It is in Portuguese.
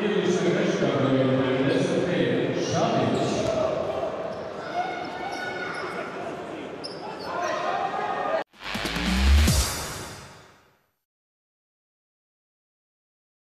Ele se restaurou.